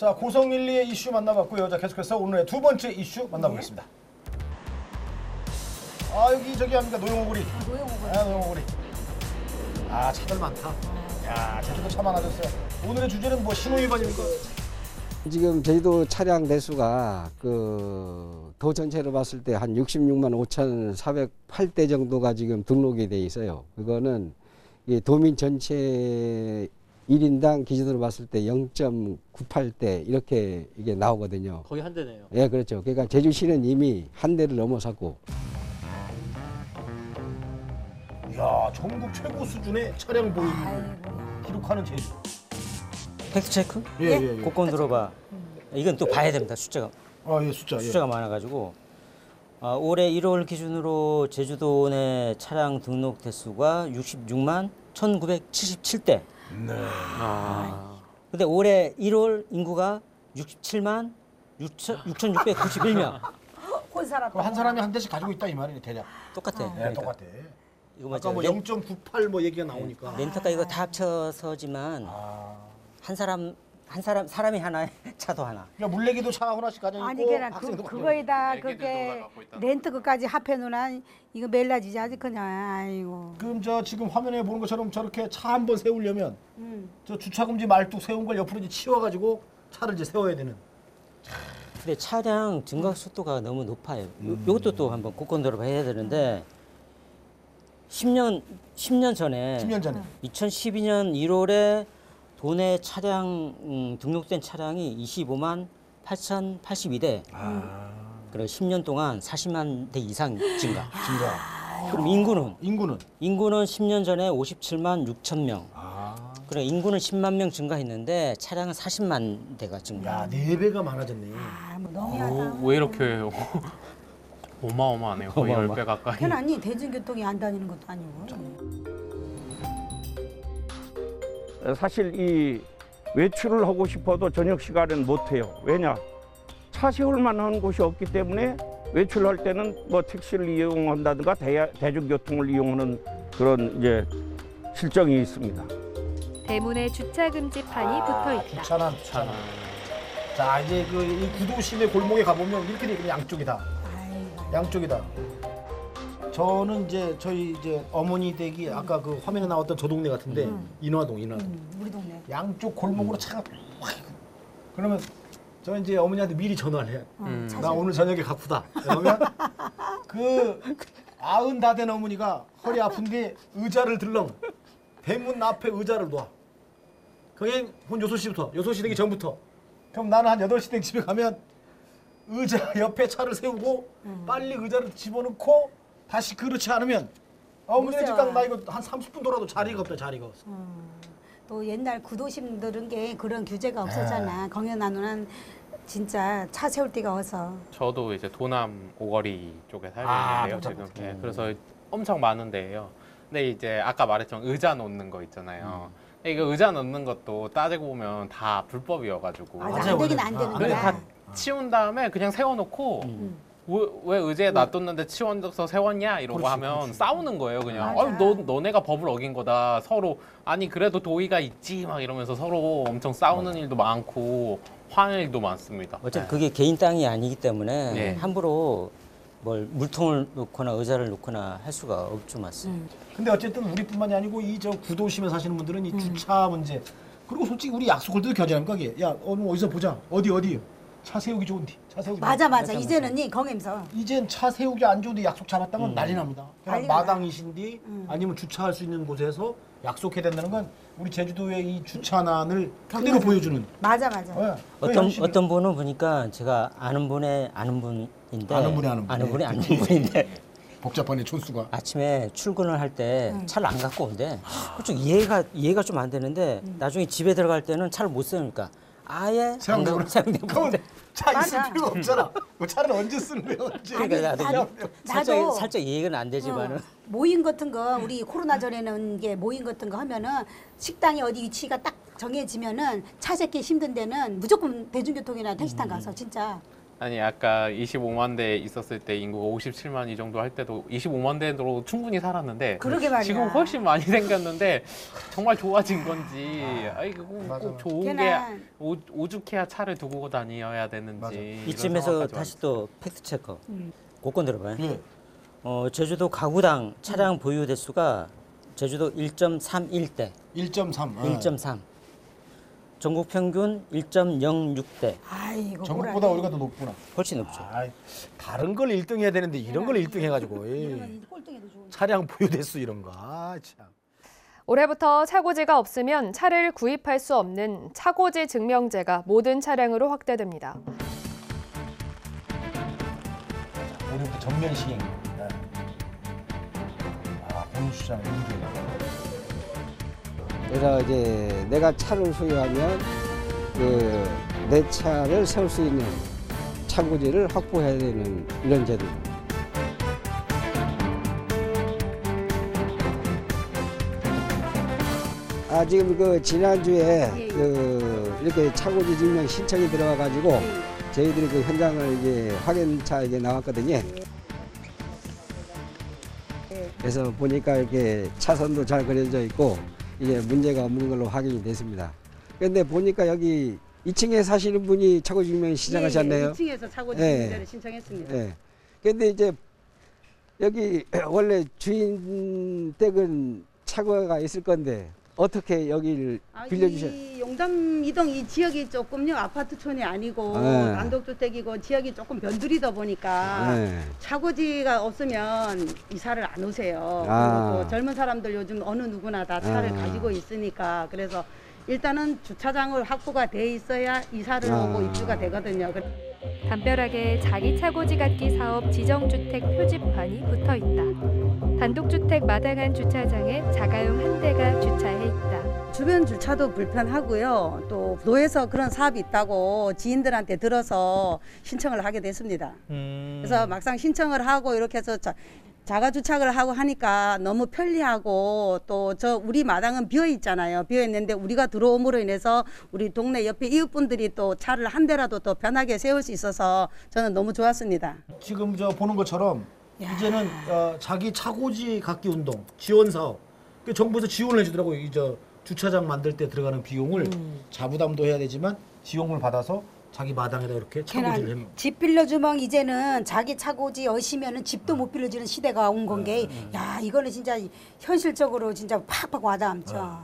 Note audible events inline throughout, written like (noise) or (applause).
자 고성일리의 이슈 만나봤고요. 자 계속해서 오늘의 두 번째 이슈 만나보겠습니다. 아 여기 저기 합니까 노영호구리. 노영호군. 아 노영호구리. 아 차들 많다. 야 제주도 차 많아졌어요. 오늘의 주제는 뭐 신호 위반입니까? 지금 제주도 차량 대수가 그 도 전체로 봤을 때 한 66만 5,408대 정도가 지금 등록이 돼 있어요. 그거는 이 도민 전체 1인당 기준으로 봤을 때 0.98대 이렇게 이게 나오거든요. 거의 한 대네요. 예, 그렇죠. 그러니까 제주시는 이미 한 대를 넘어섰고 야 전국 최고 수준의 차량 보유. 기록하는 제주. 팩트 체크? 예 예 예. 꼭꼭 들어봐. 이건 또 봐야 됩니다. 숫자가 아 예 숫자. 예. 숫자가 많아가지고 아, 올해 1월 기준으로 제주도 내 차량 등록 대수가 66만 1,977대. 네. 근데 올해 1월 인구가 67만 6,691명. 혼 사람. 그럼 한 사람이 한 대씩 가지고 있다 이 말이네 대략. 똑같아. 네 그러니까. 똑같아. 이거 뭐 아까 뭐 렌, 0.98 뭐 얘기가 나오니까. 렌터카 이거 다 합쳐서지만 아. 한 사람 한 사람 사람이 하나 (laughs) 차도 하나. 그러니까 물레기도 차 하나씩 가지고 아니 있고 그냥 그, 학생도 그거에다 그게 렌트 그까지 합해 놓으나 이거 멜라지지 아직 그냥 아이고. 그럼 저 지금 화면에 보는 것처럼 저렇게 차 한 번 세우려면 음. 저 주차 금지 말뚝 세운 걸 옆으로 이제 치워가지고 차를 이제 세워야 되는. 근데 차량 증가 속도가 너무 높아요. 요, 요것도 또 한번 국건도로 해야 되는데 10년 10년 전에 10년 전에. 2012년 1월에 도내 차량 음, 등록된 차량이 25만 8,082대. 그리고 10년 동안 40만 대 이상 증가. 증가. 그럼 인구는 인구는. 인구는 10년 전에 57만 6천 명. 아. 그래 인구는 10만 명 증가했는데 차량은 40만 대가 증가. 야, 네 배가 많아졌네. 아, 뭐 너무하다. 오, 왜 이렇게? (laughs) 어마어마하네요. 거의 어마어마. 10배 가까이. 편안히 대중교통이 안 다니는 것도 아니고. 사실 이 외출을 하고 싶어도 저녁 시간엔 못 해요. 왜냐? 차 세울 만한 곳이 없기 때문에 외출할 때는 뭐 택시를 이용한다든가 대, 대중교통을 이용하는 그런 이제 실정이 있습니다. 대문에 주차 금지판이 붙어 있다. 주차난. 차나. 자, 이제 그 이 구도 시내 골목에 가보면 이렇게 돼 있거든요. 양쪽이 다. 아이고. 양쪽이다. 저는 이제 저희 이제 어머니 댁이 아까 그 화면에 나왔던 저 동네 같은데 인화동, 인화동. 음, 우리 동네. 양쪽 골목으로 차가 확. 그러면 저 이제 어머니한테 미리 전화를 해. 어, 음. 차나 오늘 저녁에 가쁘다. 그러면 그 아흔 다 된 어머니가 허리 아픈데 의자를 들렁 대문 앞에 의자를 놔. 그게 한 6시부터 6시 되기 전부터. 그럼 나는 한 8시 된 집에 가면 의자 옆에 차를 세우고 빨리 의자를 집어넣고 다시 그렇지 않으면 어머니네 집 가면 나 이거 한 30분 돌아도 자리가 없다 자리가 없어. 또 옛날 구도심들은 게 그런 규제가 없었잖아. 공연하는 진짜 차 세울 데가 없어. 저도 이제 도남 오거리 쪽에 살고 아, 있는데요. 복잡, 지금. 예, 그래서 엄청 많은데요. 근데 이제 아까 말했지만 의자 놓는 거 있잖아요. 근데 이거 의자 놓는 것도 따지고 보면 다 불법이어가지고. 맞아, 맞아요, 안 되긴 맞아요. 안 되는 아, 근데 거야. 다 치운 다음에 그냥 세워놓고 왜, 왜 의자에 놔뒀는데 치워서 세웠냐? 이러고 그렇지, 하면 그렇지. 싸우는 거예요 그냥. 맞아. 어, 너, 너네가 법을 어긴 거다. 서로 아니 그래도 도의가 있지 막 이러면서 서로 엄청 싸우는 일도 많고 화낼 일도 많습니다. 어차피 네. 그게 개인 땅이 아니기 때문에 네. 함부로 뭘 물통을 놓거나 의자를 놓거나 할 수가 없죠, 맞습 음. 근데 어쨌든 우리뿐만이 아니고 이 저 구도심에 사시는 분들은 이 주차 문제. 그리고 솔직히 우리 약속할 때도 견제합니까 이게? 야 오늘 어디서 보자. 어디 어디 차 세우기 좋은디 차 세우기 맞아. 맞아. 이제는 이 경엠서. 이젠 차 세우기 안 좋은데 약속 잡았다면 난리 납니다 그냥 난리가 마당이신디 아니면 주차할 수 있는 곳에서 약속해야 된다는 건 우리 제주도의 이 주차난을 그대로 보여주는 맞아 맞아. 어, 그 어떤 현실이- 어떤 분은 보니까 제가 아는 분의 아는 분인데 아는 분의 아는 분. 아는 분의 예. 아는 분인데 복잡하네 촌수가 아침에 출근을 할 때 차를 안 갖고 온대. 그쪽 이해가 이해가 좀 안 되는데 나중에 집에 들어갈 때는 차를 못 세우니까 아예 사용되고 그러면 차 있을 맞아. 필요가 없잖아. 그 차를 언제 쓰는 거야 언제. 그러니까 나도 그냥 살짝 나도- 살짝 이해가 안 되지만은. 어, 모임 같은 거 우리 코로나 전에는 이게 모임 같은 거 하면은 식당이 어디 위치가 딱 정해지면은 차 찾기 힘든 데는 무조건 대중교통이나 택시 음. 탄 가서 진짜 아니 아까 25만 대 있었을 때 인구가 57만 이 정도 할 때도 25만 대로 충분히 살았는데 그러게 말이야. 지금 훨씬 많이 생겼는데 정말 좋아진 건지 아이 꼭, 맞아, 꼭 맞아. 좋은 게 걔는 오, 오죽해야 차를 두고 다녀야 되는지 맞아. 이런 이쯤에서 생각까지 다시 또 팩트 체크. 음. 곡건 들어봐요. 예. 어, 제주도 가구당 차량 보유 대수가 제주도 1.31대, 1.3. 어. 1.3. 전국 평균 1.06대. 아이고 전국보다 뭐라. 우리가 더 높구나. 훨씬 높죠. 아, 다른 걸 1등 해야 되는데 이런 걸 1등 해가지고 좋은. 차량 보유 대수 이런 거. 아, 참. 올해부터 차고지가 없으면 차를 구입할 수 없는 차고지 증명제가 모든 차량으로 확대됩니다. 올해부터 전면 시행. 네. 아, 공유주차장 문제. 그래서 이제 내가 차를 소유하면 그 내 차를 세울 수 있는 차고지를 확보해야 되는 이런 제도입니다. 아 지금 그 지난주에 예, 예. 그 이렇게 차고지 증명 신청이 들어와 가지고 저희들이 그 현장을 이제 확인차 이게 나왔거든요. 그래서 보니까 이렇게 차선도 잘 그려져 있고 이게 문제가 없는 걸로 확인이 됐습니다. 그런데 보니까 여기 2층에 사시는 분이 차고 증명 신청하셨네요. 예, 2층에서 차고지 예. 증명제를 신청했습니다. 예. 근데 이제 여기 (clears throat) 원래 주인 댁은 차고가 있을 건데 어떻게 여기를 아, 빌려주셨? 이 용담 이동 이 지역이 조금요 아파트촌이 아니고 네. 단독주택이고 지역이 조금 변두리다 보니까 네. 차고지가 없으면 이사를 안 오세요. 아. 그리고 또 젊은 사람들 요즘 어느 누구나 다 차를 아. 가지고 있으니까 그래서 일단은 주차장을 확보가 돼 있어야 이사를 아. 오고 입주가 되거든요. 그- 담벼락에 자기 차고지 갖기 사업 지정주택 표지판이 붙어 있다. 단독주택 마당한 주차장에 자가용 한 대가 주차해 있다. 주변 주차도 불편하고요. 또 도에서 그런 사업이 있다고 지인들한테 들어서 신청을 하게 됐습니다. 음. 그래서 막상 신청을 하고 이렇게 해서 자, 자가 주차를 하고 하니까 너무 편리하고 또 저 우리 마당은 비어 있잖아요. 비어 있는데 우리가 들어옴으로 인해서 우리 동네 옆에 이웃분들이 또 차를 한 대라도 더 편하게 세울 수 있어서 저는 너무 좋았습니다. 지금 저 보는 것처럼 이제는 어, 자기 차고지 갖기 운동 지원 사업. 그 정부에서 지원을 해주더라고요. 이 저 주차장 만들 때 들어가는 비용을 자부담도 해야 되지만 지원을 받아서 자기 마당에다 이렇게 차고지를 걔는 해. 집 빌려주면 이제는 자기 차고지 어시면은 집도 못 빌려주는 시대가 온 건게 야 이거는 진짜 현실적으로 진짜 팍팍 와닿죠.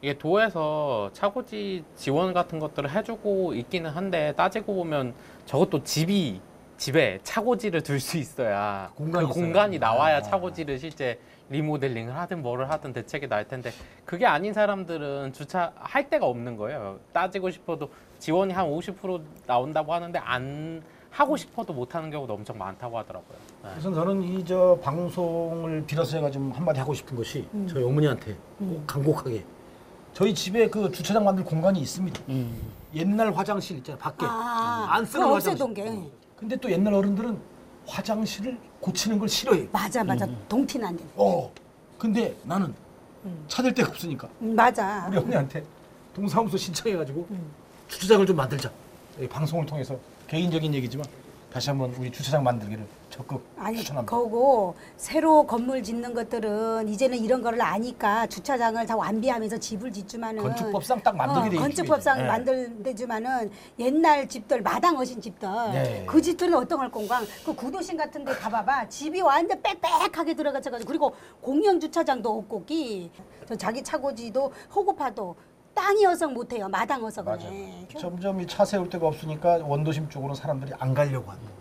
이게 도에서 차고지 지원 같은 것들을 해주고 있기는 한데 따지고 보면 저것도 집이 집에 차고지를 둘 수 있어야 공간이 그 있어야 공간이 돼. 나와야 아. 차고지를 실제 리모델링을 하든 뭐를 하든 대책이 날 텐데 그게 아닌 사람들은 주차할 데가 없는 거예요. 따지고 싶어도 지원이 한 50% 나온다고 하는데 안 하고 싶어도 못 하는 경우도 엄청 많다고 하더라고요. 네. 그래서 저는 이 저 방송을 빌어서 제가 좀 한마디 하고 싶은 것이 저희 어머니한테 꼭 간곡하게 저희 집에 그 주차장 만들 공간이 있습니다. 옛날 화장실 있잖아요. 밖에 아, 안 쓰는 화장실. 게 근데 또 옛날 어른들은 화장실을 고치는 걸 싫어해요. 맞아 맞아 동티는 안 돼. 어. 근데 나는 찾을 데가 없으니까 음, 맞아. 우리 어머니한테 동사무소 신청해가지고 주차장을 좀 만들자. 이 방송을 통해서 개인적인 얘기지만 다시 한번 우리 주차장 만들기를 적극 아니 추천합니다. 거고 새로 건물 짓는 것들은 이제는 이런 거를 아니까 주차장을 다 완비하면서 집을 짓주면은 건축법상 딱 만들게 돼 있는 건축법상. 예. 만들되지만은 옛날 집들 마당 어신 집들 네. 그 집들은 어떤 걸 공간 그 구도심 같은 데 가봐봐 집이 완전 빽빽하게 들어가져가지고 그리고 공영 주차장도 없고 끼저 자기 차고지도 호구파도 땅이어서 못해요 마당어서 그래. 맞아. 점점 이 차 세울 데가 없으니까 원도심 쪽으로 사람들이 안 가려고 하는 거예요.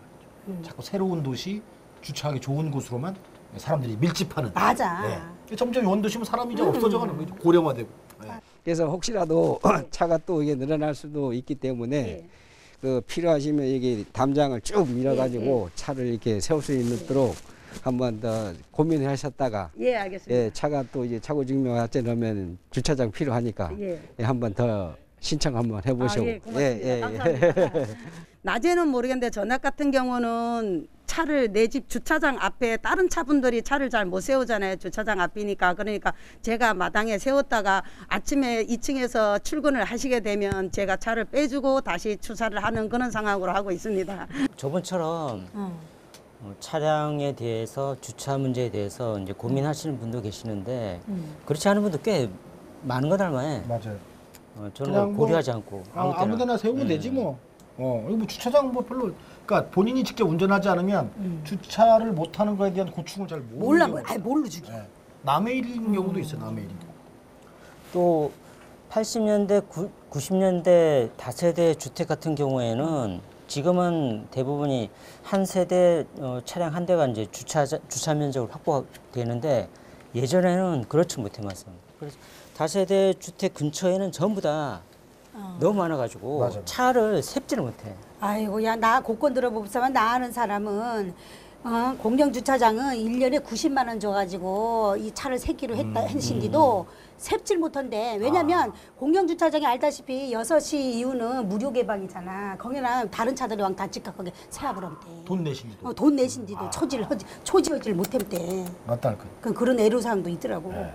음. 자꾸 새로운 도시 주차하기 좋은 곳으로만 사람들이 밀집하는. 맞아. 네. 점점 원도심은 사람이 이제 없어져가는 거죠. 고령화되고. 네. 그래서 혹시라도 (clears throat) 차가 또 이게 늘어날 수도 있기 때문에 예. 그 필요하시면 이게 담장을 쭉 밀어가지고 차를 이렇게 세울 수 있도록 한번 더 고민을 하셨다가 예 알겠습니다. 예, 차가 또 이제 차고 증명할때 넣으면 주차장 필요하니까 예. 예, 한번 더 신청 한번 해보시고 아, 예, 고맙습니다. 감사합니다. 낮에는 모르겠는데 저녁 같은 경우는 차를 내 집 주차장 앞에 다른 차분들이 차를 잘 못 세우잖아요. 주차장 앞이니까. 그러니까 제가 마당에 세웠다가 아침에 2층에서 출근을 하시게 되면 제가 차를 빼주고 다시 주차를 하는 그런 상황으로 하고 있습니다. 저번처럼 어, 차량에 대해서 주차 문제에 대해서 이제 고민하시는 분도 계시는데 그렇지 않은 분도 꽤 많은 것 닮아요. 맞아요. 어, 저는 뭐뭐 고려하지 않고 아, 아무 때나. 아무 데나 세우면 네. 되지 뭐. 어, 이거 뭐 주차장 뭐 별로 그러니까 본인이 직접 운전하지 않으면 주차를 못 하는 거에 대한 고충을 잘 모르는 몰라, 경우가 아니 모르지. 있어요. 예. 남의 일인 경우도 있어요. 남의 일. 또 80년대, 90년대 다세대 주택 같은 경우에는 지금은 대부분이 한 세대 어, 차량 한 대가 이제 주차 주차 면적을 확보되는데 예전에는 그렇지 못해 맞습니다. 그래서 다세대 주택 근처에는 전부 다 너무 많아가지고 맞아요. 차를 셉지를 못해. 아이고 야나 곡건 들어보면 나 아는 사람은 어, 공영 주차장은 1년에 90만 원 줘가지고 이 차를 세기로 했다 했신디도 셉질 못한대. 왜냐면 공영 주차장이 알다시피 6시 이후는 무료 개방이잖아. 거기는 다른 차들이 왕다 직각하게 세압을 한대. 돈 내신지도 어, 돈 내신디도 초질 허지 초지하지를 못했대. 맞다 할 거. 그 그런 애로사항도 있더라고. 하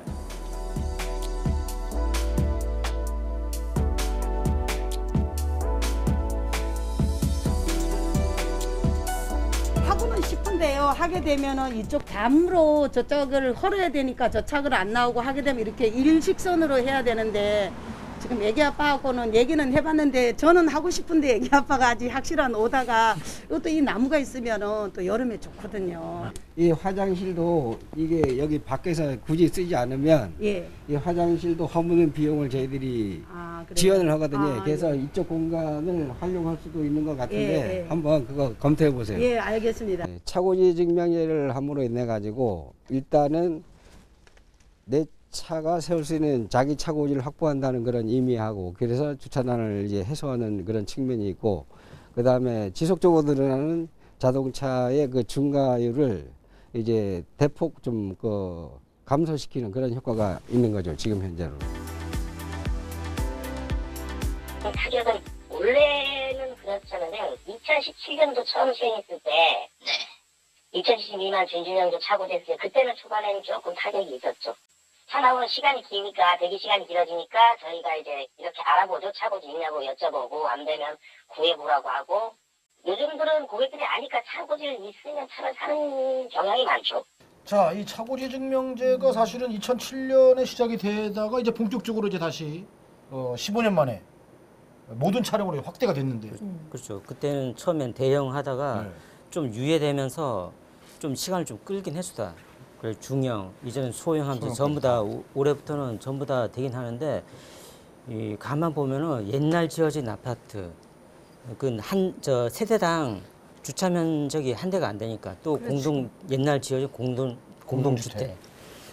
하게 되면은 이쪽 담으로 저쪽을 헐어야 되니까 저 차를 안 나오고 하게 되면 이렇게 일직선으로 해야 되는데 지금 애기 아빠하고는 얘기는 해봤는데 저는 하고 싶은데 애기 아빠가 아직 확실한 오다가 이것도 이 나무가 있으면은 또 여름에 좋거든요. 이 화장실도 이게 여기 밖에서 굳이 쓰지 않으면 예. 이 화장실도 허무는 비용을 저희들이 아, 그래요? 지원을 하거든요. 아, 그래서 예. 이쪽 공간을 활용할 수도 있는 것 같은데 예, 예. 한번 그거 검토해 보세요. 예, 알겠습니다. 네, 차고지 증명제를 함으로 인해 가지고 일단은 내 차가 세울 수 있는 자기 차 고지를 확보한다는 그런 의미하고 그래서 주차난을 이제 해소하는 그런 측면이 있고 그 다음에 지속적으로 늘어나는 자동차의 그 증가율을 이제 대폭 좀 그 감소시키는 그런 효과가 있는 거죠 지금 현재로. 타격은 원래는 그렇잖아요. 2017년도 처음 시행했을 때 2012만 준준형도 차고 됐어요. 그때는 초반에는 조금 타격이 있었죠. 차 나오는 시간이 기니까 대기 시간이 길어지니까 저희가 이제 이렇게 알아보죠. 차고지 있냐고 여쭤보고 안 되면 구해보라고 하고 요즘들은 고객들이 아니까 차고지를 있으면 차를 사는 경향이 많죠. 자, 이 차고지 증명제가 사실은 2007년에 시작이 되다가 이제 본격적으로 이제 다시 어, 15년 만에 모든 차량으로 확대가 됐는데. 그렇죠. 그때는 처음엔 대형 하다가 네. 좀 유예되면서 좀 시간을 좀 끌긴 했수다. 중형 이제는 소형 하면서 소형 전부 다 오- 올해부터는 전부 다 되긴 하는데 이 가만 보면은 옛날 지어진 아파트 그 한 저 세대당 주차 면적이 한 대가 안 되니까 또 공동 옛날 지어진 공동 공동주택 공동주택.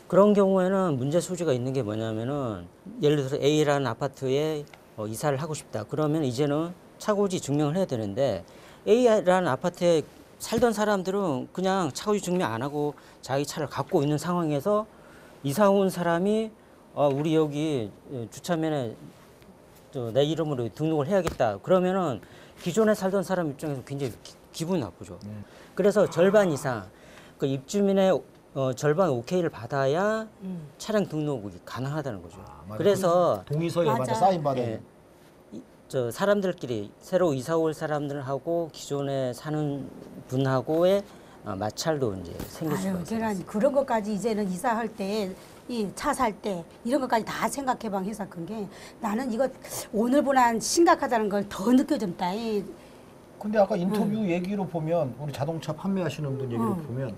그런 경우에는 문제 소지가 있는 게 뭐냐면은 예를 들어서 A라는 아파트에 어, 이사를 하고 싶다. 그러면 이제는 차고지 증명을 해야 되는데 A라는 아파트에 살던 사람들은 그냥 차고지 증명 안 하고 자기 차를 갖고 있는 상황에서 이사 온 사람이 어, 우리 여기 어, 주차면에 저내 이름으로 등록을 해야겠다. 그러면은 기존에 살던 사람 입장에서 굉장히 기, 기분이 나쁘죠. 그래서 절반 이상 그 입주민의 어, 절반 오케이를 받아야 차량 등록이 가능하다는 거죠. 맞아요. 그래서 동의서에 맞아. 사인 받아야 예, 저 사람들끼리 새로 이사 올 사람들하고 기존에 사는 분하고의 어, 마찰도 이제 생길 수가 있어요. 그런 것까지 이제는 이사할 때, 이 차 살 때, 이런 것까지 다 생각해방 해서 큰게 나는 이거 오늘보다 심각하다는 걸 더 느껴졌다. 이 근데 아까 인터뷰 얘기로 보면 우리 자동차 판매하시는 분 얘기로 응. 보면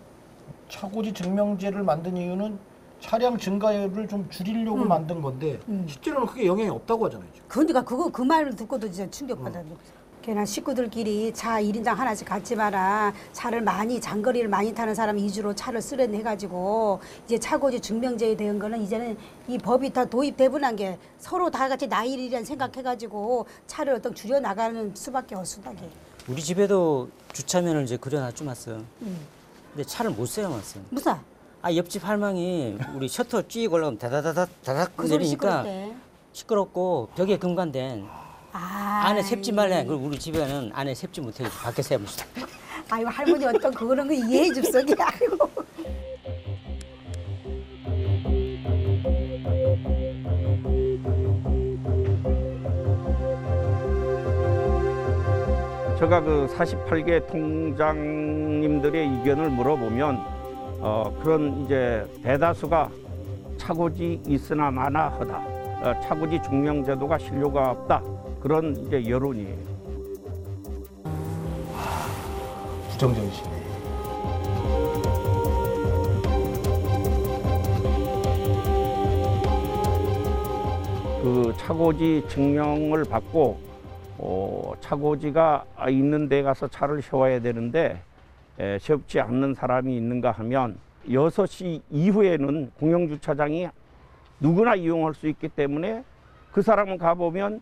차고지 증명제를 만든 이유는 차량 증가율을 좀 줄이려고 만든 건데 실제로는 그게 영향이 없다고 하잖아요. 지금. 그러니까 그거 그 말을 듣고도 진짜 충격받아. 걔나 식구들끼리 차 1인당 하나씩 갖지 마라. 차를 많이 장거리를 많이 타는 사람 위주로 차를 쓰려는 해가지고 이제 차고지 증명제에 대한 거는 이제는 이 법이 다 도입되분한 게 서로 다 같이 나일이란 생각해가지고 차를 어떤 줄여 나가는 수밖에 없수다게. 우리 집에도 주차면을 이제 그려놨죠, 맞어. 음. 근데 차를 못 세워놨어. 무사. 아 옆집 할망이 우리 셔터 쭉 올라가면 다다다닥 다닥 그 소리 내리니까 시끄럽대. 시끄럽고 벽에 금관된 아 안에 sep지 말래. 그리고 우리 집에는 안에 sep지 못해 밖에 세무시다. (laughs) 아이고 할머니 어떤 그런 거 이해해 줍소기 아이고. 제가 그 48개 통장님들의 의견을 물어보면 어, 그런 이제 대다수가 차고지 있으나 마나 하다. 어, 차고지 증명 제도가 신뢰가 없다. 그런 이제 여론이에요. 부정적이시네. 그 차고지 증명을 받고 어, 차고지가 있는 데 가서 차를 세워야 되는데 에, 세웁지 않는 사람이 있는가 하면 6시 이후에는 공영주차장이 누구나 이용할 수 있기 때문에 그 사람은 가보면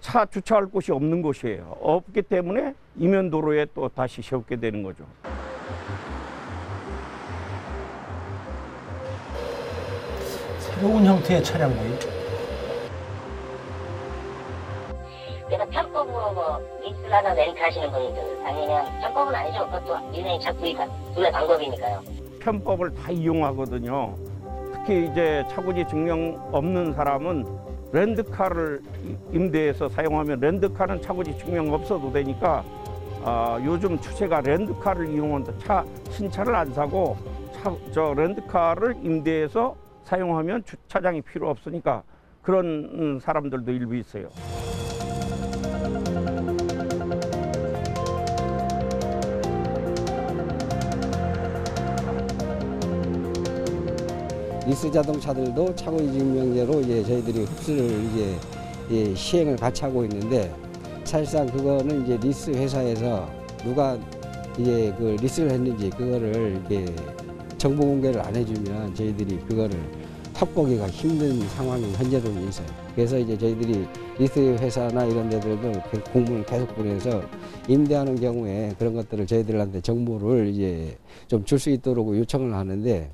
차 주차할 곳이 없는 곳이에요. 없기 때문에 이면도로에 또 다시 세우게 되는 거죠. 새로운 형태의 차량 모임. 그래서 편법으로 뭐 리스라나 렌트하시는 분들 아니면 편법은 아니죠. 그것도 인생의 차 구입 구매 방법이니까요. 편법을 다 이용하거든요. 특히 이제 차고지 증명 없는 사람은 렌트카를 이- 임대해서 사용하면 렌트카는 차고지 증명 없어도 되니까 아, 요즘 추세가 렌트카를 이용한다. 차 신차를 안 사고 차, 저 렌트카를 임대해서 사용하면 주차장이 필요 없으니까 그런 음, 사람들도 일부 있어요. 리스 자동차들도 차고지 증명제로 이제 저희들이 흡수를 이제 예, 시행을 같이 하고 있는데 사실상 그거는 이제 리스 회사에서 누가 이제 그 리스를 했는지 그거를 이게 정보 공개를 안 해주면 저희들이 그거를 확보하기가 힘든 상황이 현재로는 있어요. 그래서 이제 저희들이 리스 회사나 이런 데들도 그 공문을 계속 보내서 임대하는 경우에 그런 것들을 저희들한테 정보를 이제 좀 줄 수 있도록 요청을 하는데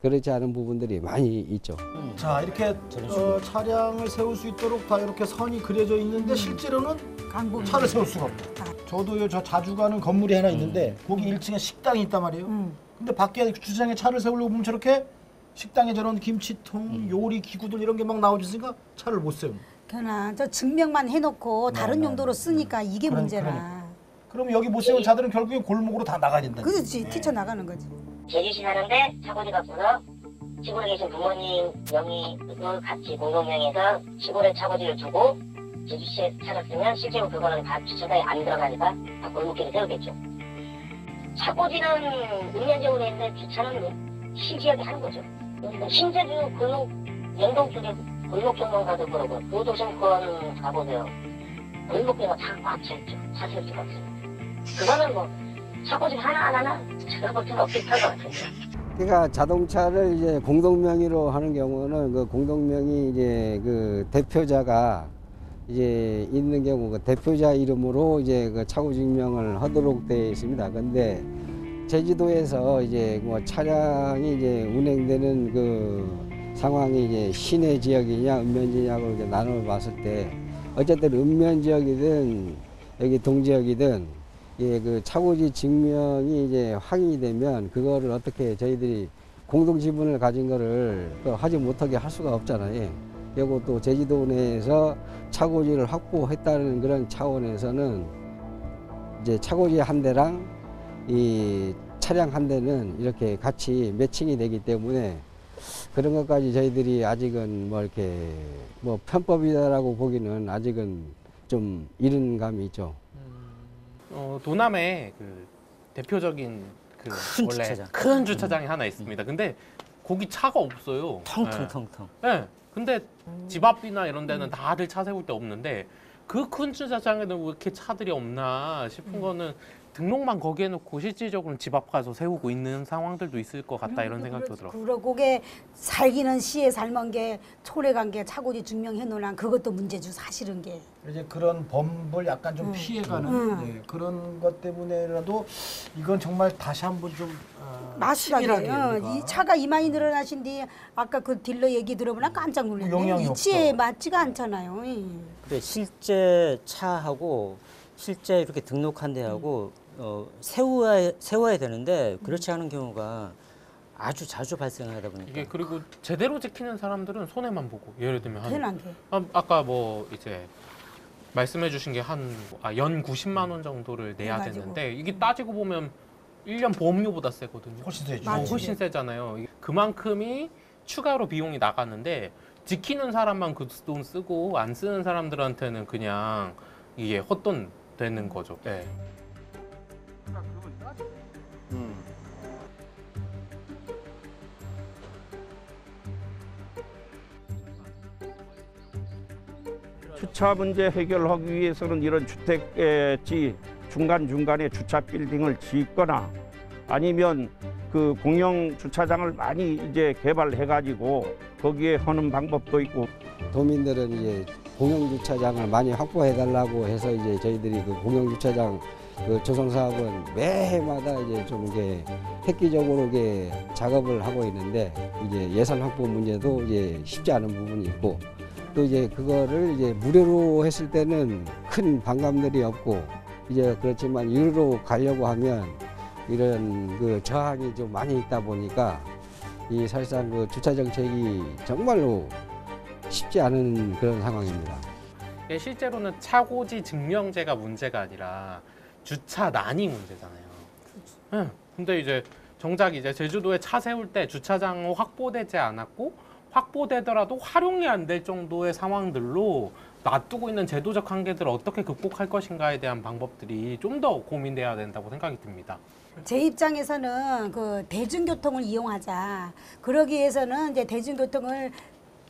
그렇지 않은 부분들이 많이 있죠. 자 이렇게 어, 차량을 세울 수 있도록 다 이렇게 선이 그려져 있는데 실제로는 강북 차를 세울 수가 없다. 저도 요 저 자주 가는 건물이 하나 있는데 거기 1층에 식당이 있단 말이에요. 음. 근데 밖에 주차장에 차를 세우려고 보면 저렇게 식당에 저런 김치통, 요리 기구들 이런 게 막 나오지니까 차를 못 세우는. 그나 저 증명만 해놓고 다른 네, 용도로 네. 쓰니까 이게 그러니- 문제라. 그럼 여기 못 세운 차들은 결국엔 골목으로 다 나가야 된다. 그렇지 튀쳐 나가는 거지. 사는데 차고지 갖고서 시골에 계신 부모님 명의도 같이 공동명의에서 시골에 차고지를 두고 제주시에 쓰면 실제로 그거는 다 주차장에 안 들어가니까 다 골목길에 세우겠죠. 차고지는 음면적으로 했는데 주차는 시지하게 하는 거죠. 신제주 골목 영동 쪽에 골목 경동가도 그러고 구도심권 가보세요. 골목길가 다 꽉 차있죠. 차 세울 수가 없어요. 그거는 뭐 차고지 하나 안 하나 제가 볼 때는 없을 것 같아요. 그러니까 자동차를 이제 공동 명의로 하는 경우는 그 공동 명의 이제 그 대표자가 이제 있는 경우 그 대표자 이름으로 이제 그 차고 증명을 하도록 되어 있습니다. 근데 제주도에서 이제 뭐 차량이 이제 운행되는 그 상황이 이제 시내 지역이냐 읍면 지역으로 이제 나눠 봤을 때 어쨌든 읍면 지역이든 여기 동지역이든 예, 그 차고지 증명이 이제 확인이 되면 그거를 어떻게 저희들이 공동 지분을 가진 거를 또 하지 못하게 할 수가 없잖아요. 그리고 또 제주도 내에서 차고지를 확보했다는 그런 차원에서는 이제 차고지 한 대랑 이 차량 한 대는 이렇게 같이 매칭이 되기 때문에 그런 것까지 저희들이 아직은 뭐 이렇게 뭐 편법이다라고 보기는 아직은 좀 이른 감이 있죠. 어, 도남에 그 대표적인 그 큰 원래 주차장. 큰 주차장이 하나 있습니다. 근데 거기 차가 없어요. 텅텅텅텅. 예. 네. 근데 집 앞이나 이런 데는 다들 차 세울 데 없는데 그 큰 주차장에는 왜 이렇게 차들이 없나 싶은 거는 등록만 거기에 놓고 실질적으로는 집 앞 가서 세우고 있는 상황들도 있을 것 같다 이런 생각도 들어. 그리고 그게 살기는 시에 삶은 게 초래간 게 차고지 증명해 놓으란 그것도 문제죠 사실은 게. 이제 그런 범을 약간 좀 피해가는 음. 네, 그런 것 때문에라도 이건 정말 다시 한번 좀 어, 마술하게 치밀하게 어, 이 차가 이만이 늘어나신 뒤 아까 그 딜러 얘기 들어보나 깜짝 놀랐네. 영향이 이치에 없어. 맞지가 않잖아요. 예. 그래 실제 차하고 실제 이렇게 등록한 데하고 어, 세워야 세워야 되는데 그렇지 않은 경우가 아주 자주 발생하다 보니까 이게 그리고 제대로 지키는 사람들은 손해만 보고 예를 들면 한난 게. 아, 아까 뭐 이제 말씀해 주신 게한연 90만 원 정도를 내야 해가지고. 되는데 이게 따지고 보면 1년 보험료보다 세거든요. 훨씬 세죠. 어, 맞죠. 훨씬 세잖아요. 이게 그만큼이 추가로 비용이 나가는데 지키는 사람만 그 돈 쓰고 안 쓰는 사람들한테는 그냥 이게 헛돈 되는 거죠. 네. 주차 문제 해결하기 위해서는 이런 주택지 중간 중간에 주차 빌딩을 짓거나 아니면 그 공영 주차장을 많이 이제 개발해 가지고 거기에 하는 방법도 있고 도민들은 이제 공영 주차장을 많이 확보해 달라고 해서 이제 저희들이 그 공영 주차장 그 조성 사업은 매해마다 이제 좀 이게 획기적으로 이게 작업을 하고 있는데 이제 예산 확보 문제도 이제 쉽지 않은 부분이 있고 또 이제 그거를 이제 무료로 했을 때는 큰 반감들이 없고 이제 그렇지만 유료로 가려고 하면 이런 그 저항이 좀 많이 있다 보니까 이 사실상 그 주차 정책이 정말로 쉽지 않은 그런 상황입니다. 이게 실제로는 차고지 증명제가 문제가 아니라 주차난이 문제잖아요. 응. 근데 이제 정작 이제 제주도에 차 세울 때 주차장 확보되지 않았고 확보되더라도 활용이 안 될 정도의 상황들로 놔두고 있는 제도적 한계들을 어떻게 극복할 것인가에 대한 방법들이 좀 더 고민돼야 된다고 생각이 듭니다. 제 입장에서는 그 대중교통을 이용하자. 그러기 위해서는 이제 대중교통을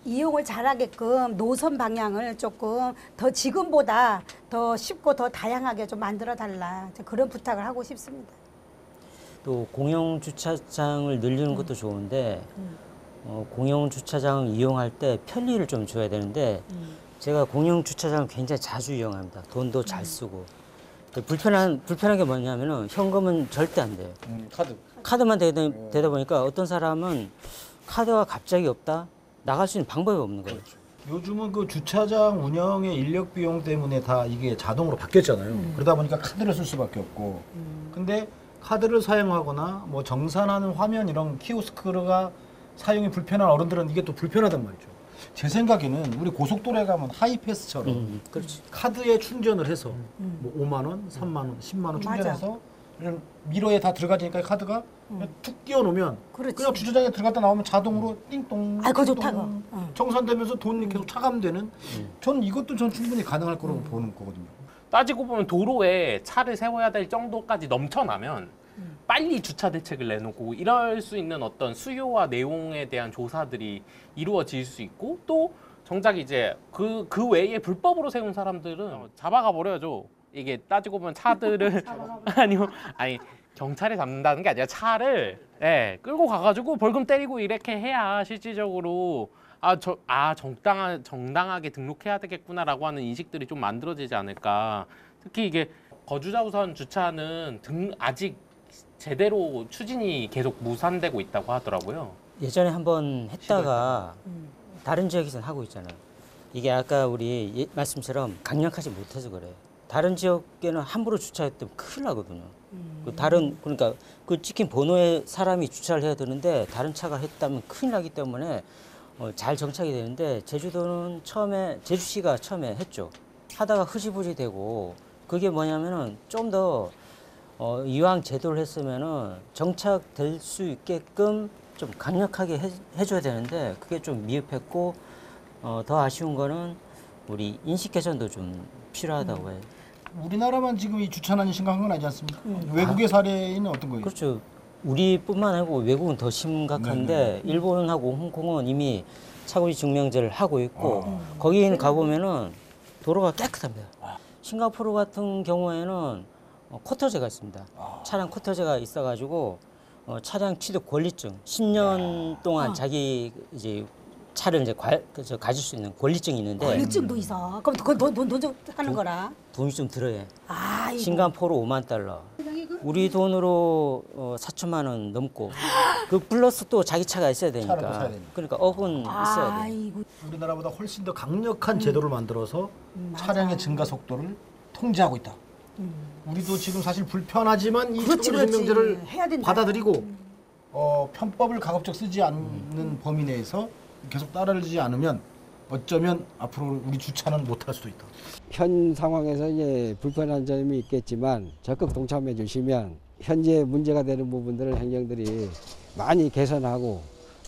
이용을 잘하게끔 노선 방향을 조금 더 지금보다 더 쉽고 더 다양하게 좀 만들어 달라. 그런 부탁을 하고 싶습니다. 또 공영 주차장을 늘리는 것도 좋은데 어, 공영 주차장을 이용할 때 편리를 좀 줘야 되는데 제가 공영 주차장을 굉장히 자주 이용합니다. 돈도 잘 쓰고 또 불편한 불편한 게 뭐냐면은 현금은 절대 안 돼요. 음, 카드. 카드만 되다, 되다 보니까 어떤 사람은 카드가 갑자기 없다 나갈 수 있는 방법이 없는 거예요. 요즘은 그 주차장 운영의 인력 비용 때문에 다 이게 자동으로 바뀌었잖아요. 그러다 보니까 카드를 쓸 수밖에 없고. 근데 카드를 사용하거나 뭐 정산하는 화면 이런 키오스크가 사용이 불편한 어른들은 이게 또 불편하단 말이죠. 제 생각에는 우리 고속도로에 가면 하이패스처럼 음, 그렇지. 카드에 충전을 해서 뭐 5만 원, 3만 원, 10만 원 맞아. 충전해서 그냥 미러에 다 들어가지니까 카드가 그냥 툭 끼워 놓으면 그렇지. 그냥 주차장에 들어갔다 나오면 자동으로 띵동 아, 그거 띵동 좋다, 그거. 응. 정산되면서 돈이 계속 차감되는 전 이것도 전 충분히 가능할 거라고 보는 거거든요. 따지고 보면 도로에 차를 세워야 될 정도까지 넘쳐나면 빨리 주차 대책을 내놓고 이럴 수 있는 어떤 수요와 내용에 대한 조사들이 이루어질 수 있고 또 정작 이제 그, 그 외에 불법으로 세운 사람들은 잡아가 버려야죠. 이게 따지고 보면 차들을 (laughs) (laughs) 아니요 아니 경찰이 잡는다는 게 아니라 차를 예, 끌고 가가지고 벌금 때리고 이렇게 해야 실질적으로 아, 저, 아 정당한, 정당하게 등록해야 되겠구나라고 하는 인식들이 좀 만들어지지 않을까. 특히 이게 거주자 우선 주차는 등 아직 제대로 추진이 계속 무산되고 있다고 하더라고요. 예전에 한번 했다가 다른 지역에서는 하고 있잖아요. 이게 아까 우리 예- 말씀처럼 강력하지 못해서 그래요. 다른 지역에는 함부로 주차했다면 큰일 나거든요. 그 다른 그러니까 그 찍힌 번호에 사람이 주차를 해야 되는데 다른 차가 했다면 큰일 나기 때문에 어, 잘 정착이 되는데 제주도는 처음에 제주시가 처음에 했죠. 하다가 흐지부지 되고 그게 뭐냐면은 좀 더 어, 이왕 제도를 했으면은 정착될 수 있게끔 좀 강력하게 해, 해줘야 되는데 그게 좀 미흡했고 어, 더 아쉬운 거는 우리 인식 개선도 좀 필요하다고 해요. 우리나라만 지금 이 주차난이 심각한 건 아니지 않습니까? 외국의 사례는 어떤 거예요? 그렇죠. 우리뿐만 아니고 외국은 더 심각한데 일본하고 홍콩은 이미 차고지 증명제를 하고 있고 거기 가보면은 도로가 깨끗합니다. 싱가포르 같은 경우에는 어, 쿼터제가 있습니다. 아. 차량 쿼터제가 있어가지고 어, 차량 취득 권리증 10년 동안 자기 이제 차를 이제 과, 그, 저, 가질 수 있는 권리증이 있는데 권리증도 있어. 그럼 그건 돈돈 하는 거라. 돈이 좀 들어요. 아, 이거. 싱가포르 5만 달러. 우리 돈으로 어, 4천만 원 넘고 (laughs) 그 플러스 또 자기 차가 있어야 차를 또 사야 되니까 되니까. 그러니까 억은 있어야 돼. 아이고. 우리나라보다 훨씬 더 강력한 제도를 만들어서 차량의 증가 속도를 통제하고 있다. 우리도 지금 사실 불편하지만 이 그렇지, 차고지 증명제를 그렇지. 해야 된다. 받아들이고 어, 편법을 가급적 쓰지 않는 범위 내에서 계속 따르지 않으면 어쩌면 앞으로 우리 주차는 못할 수도 있다. 현 상황에서 이제 불편한 점이 있겠지만 적극 동참해 주시면 현재 문제가 되는 부분들을 행정들이 많이 개선하고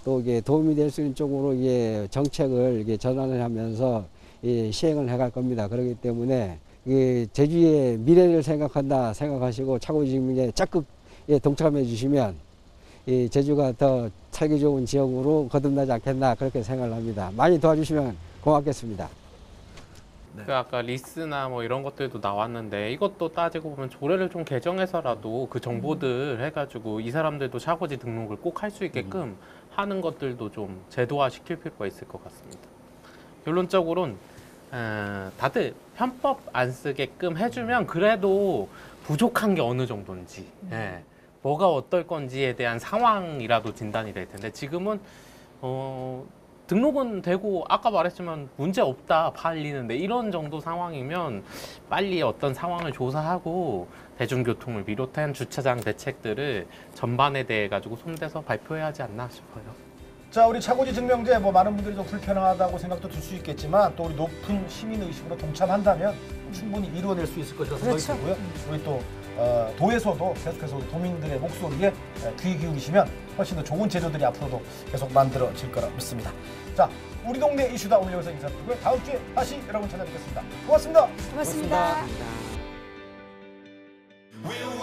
또 이게 도움이 될 수 있는 쪽으로 이게 정책을 이게 전환을 하면서 이 시행을 해갈 겁니다. 그렇기 때문에 이 제주의 미래를 생각한다 생각하시고 차고지 증명에 적극 예, 동참해 주시면 이 제주가 더 살기 좋은 지역으로 거듭나지 않겠나 그렇게 생각을 합니다. 많이 도와주시면 고맙겠습니다. 그 아까 리스나 뭐 이런 것들도 나왔는데 이것도 따지고 보면 조례를 좀 개정해서라도 그 정보들 해가지고 이 사람들도 차고지 등록을 꼭 할 수 있게끔 하는 것들도 좀 제도화 시킬 필요가 있을 것 같습니다. 결론적으로는 에, 다들 편법 안 쓰게끔 해주면 그래도 부족한 게 어느 정도인지 예, 뭐가 어떨 건지에 대한 상황이라도 진단이 될 텐데 지금은 어, 등록은 되고 아까 말했지만 문제 없다 팔리는데 이런 정도 상황이면 빨리 어떤 상황을 조사하고 대중교통을 비롯한 주차장 대책들을 전반에 대해 가지고 손대서 발표해야 하지 않나 싶어요. 자, 우리 차고지 증명제 뭐 많은 분들이 좀 불편하다고 생각도 들 수 있겠지만 또 우리 높은 시민 의식으로 동참한다면 충분히 이루어낼 수 있을 것이라 생각이 그렇죠. 들고요. 우리 또 어, 도에서도 계속해서 도민들의 목소리에 귀 기울이시면 훨씬 더 좋은 제도들이 앞으로도 계속 만들어질 거라 믿습니다. 자, 우리 동네 이슈다 오늘 여기서 인사드리고요. 다음 주에 다시 여러분 찾아뵙겠습니다 고맙습니다. 고맙습니다. 고맙습니다.